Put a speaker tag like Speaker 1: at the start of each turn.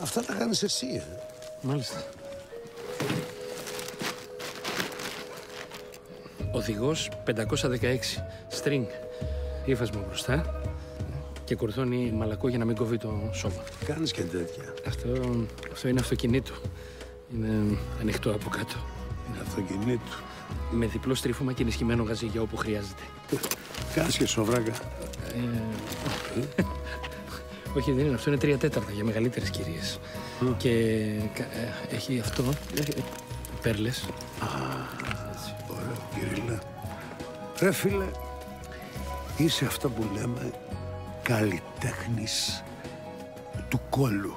Speaker 1: Αυτά τα κάνεις εσύ, ε.
Speaker 2: Μάλιστα. Οδηγός 516. String. Ύφασμα μπροστά. Και κορδόνι μαλακό για να μην κοβεί το σώμα.
Speaker 1: Κάνεις και τέτοια.
Speaker 2: Αυτό, αυτό είναι αυτοκινήτου. Είναι ανοιχτό από κάτω.
Speaker 1: Είναι αυτοκινήτου.
Speaker 2: Με διπλό στρίφωμα και ενισχυμένο γαζί για όπου χρειάζεται.
Speaker 1: Κάνεις και σοβράκα.
Speaker 2: Όχι, δεν είναι. Αυτό είναι τρία τέταρτα για μεγαλύτερες κυρίες. Και κα- ε, έχει αυτό. ε, Πέρλες.
Speaker 1: Ωραίο, Κυρίλα. Ρε φίλε, είσαι αυτό που λέμε καλλιτέχνης του κόλου.